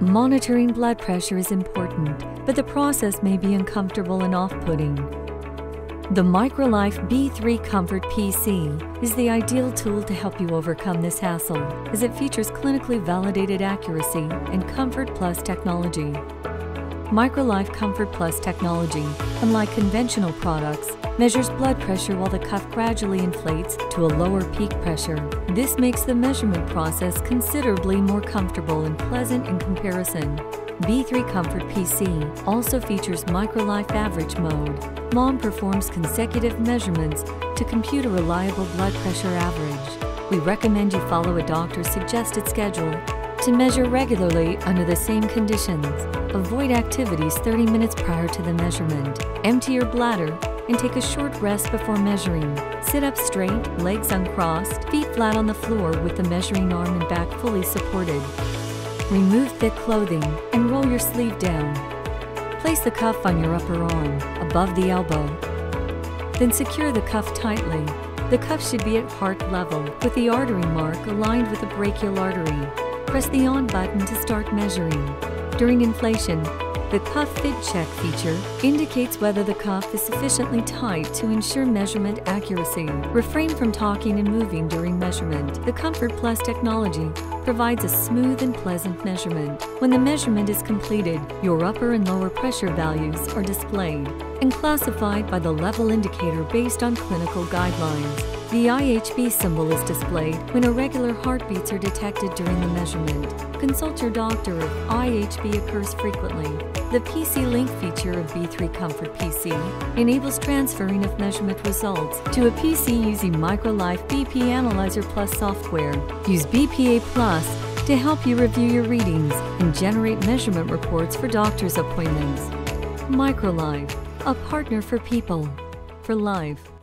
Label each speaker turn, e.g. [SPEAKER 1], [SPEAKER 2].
[SPEAKER 1] Monitoring blood pressure is important, but the process may be uncomfortable and off-putting. The MicroLife B3 Comfort PC is the ideal tool to help you overcome this hassle, as it features clinically validated accuracy and Comfort Plus technology. MicroLife Comfort Plus technology, unlike conventional products, measures blood pressure while the cuff gradually inflates to a lower peak pressure. This makes the measurement process considerably more comfortable and pleasant in comparison. B3 Comfort PC also features MicroLife Average mode. MAM performs consecutive measurements to compute a reliable blood pressure average. We recommend you follow a doctor's suggested schedule to measure regularly under the same conditions. Avoid activities 30 minutes prior to the measurement. Empty your bladder and take a short rest before measuring. Sit up straight, legs uncrossed, feet flat on the floor with the measuring arm and back fully supported. Remove thick clothing and roll your sleeve down. Place the cuff on your upper arm, above the elbow. Then secure the cuff tightly. The cuff should be at heart level, with the artery mark aligned with the brachial artery. Press the on button to start measuring. During inflation, the Cuff Fit Check feature indicates whether the cuff is sufficiently tight to ensure measurement accuracy. Refrain from talking and moving during measurement. The Comfort Plus technology provides a smooth and pleasant measurement. When the measurement is completed, your upper and lower pressure values are displayed and classified by the level indicator based on clinical guidelines. The IHB symbol is displayed when irregular heartbeats are detected during the measurement. Consult your doctor if IHB occurs frequently. The PC Link feature of B3 Comfort PC enables transferring of measurement results to a PC using MicroLife BP Analyzer Plus software. Use BPA Plus to help you review your readings and generate measurement reports for doctor's appointments. MicroLife, a partner for people, for life.